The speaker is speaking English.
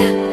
yeah.